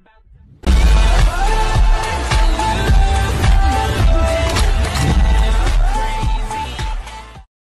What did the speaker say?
about to